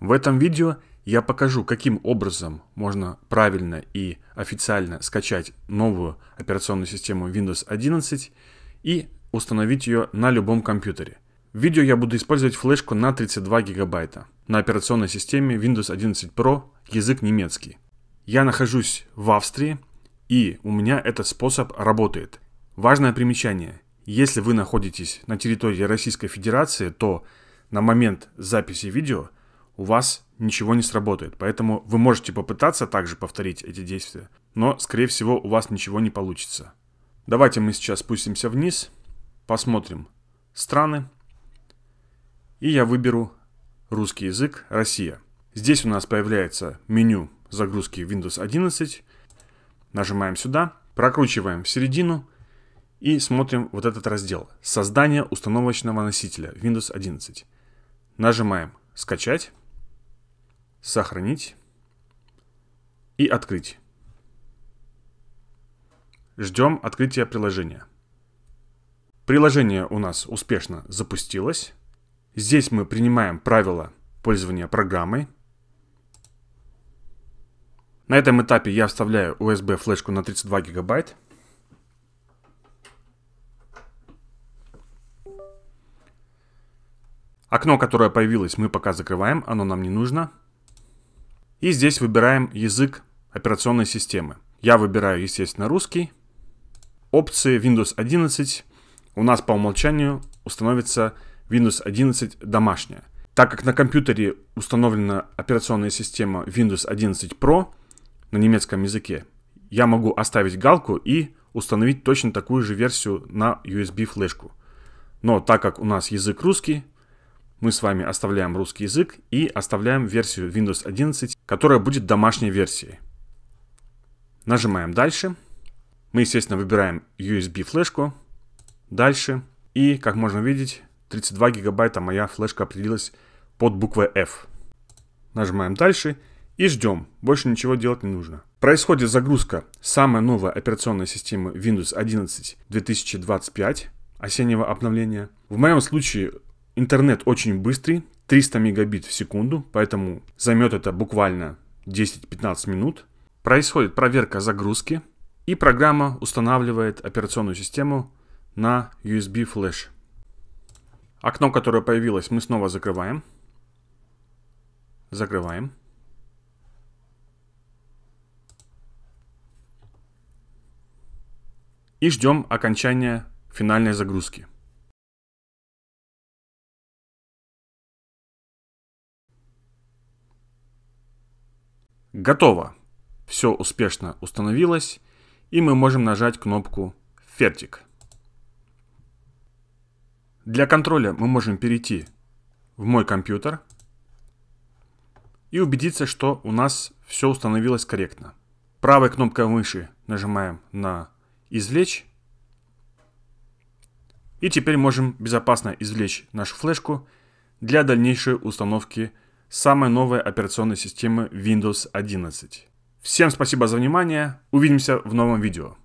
В этом видео я покажу, каким образом можно правильно и официально скачать новую операционную систему Windows 11 и установить ее на любом компьютере. В видео я буду использовать флешку на 32 гигабайта на операционной системе Windows 11 Pro, язык немецкий. Я нахожусь в Австрии, и у меня этот способ работает. Важное примечание. Если вы находитесь на территории Российской Федерации, то на момент записи видео у вас ничего не сработает. Поэтому вы можете попытаться также повторить эти действия, но, скорее всего, у вас ничего не получится. Давайте мы сейчас спустимся вниз, посмотрим страны, и я выберу русский язык «Россия». Здесь у нас появляется меню загрузки Windows 11. Нажимаем сюда, прокручиваем в середину – и смотрим вот этот раздел «Создание установочного носителя Windows 11». Нажимаем «Скачать», «Сохранить» и «Открыть». Ждем открытия приложения. Приложение у нас успешно запустилось. Здесь мы принимаем правила пользования программой. На этом этапе я вставляю USB флешку на 32 гигабайт. Окно, которое появилось, мы пока закрываем, оно нам не нужно. И здесь выбираем язык операционной системы. Я выбираю, естественно, русский. Опции Windows 11 у нас по умолчанию установится Windows 11 домашняя. Так как на компьютере установлена операционная система Windows 11 Pro на немецком языке, я могу оставить галку и установить точно такую же версию на USB флешку. Но так как у нас язык русский, мы с вами оставляем русский язык и оставляем версию Windows 11, которая будет домашней версией. Нажимаем «Дальше». Мы, естественно, выбираем USB флешку. Дальше. И, как можно видеть, 32 гигабайта моя флешка определилась под буквой F. Нажимаем «Дальше» и ждем. Больше ничего делать не нужно. Происходит загрузка самой новой операционной системы Windows 11 2025 осеннего обновления. В моем случае Интернет очень быстрый, 300 мегабит в секунду, поэтому займет это буквально 10-15 минут. Происходит проверка загрузки, и программа устанавливает операционную систему на USB флеш. Окно, которое появилось, мы снова закрываем. Закрываем. И ждем окончания финальной загрузки. Готово. Все успешно установилось, и мы можем нажать кнопку «Фертик». Для контроля мы можем перейти в «Мой компьютер» и убедиться, что у нас все установилось корректно. Правой кнопкой мыши нажимаем на «Извлечь». И теперь можем безопасно извлечь нашу флешку для дальнейшей установки самой новой операционной системы Windows 11. Всем спасибо за внимание, увидимся в новом видео.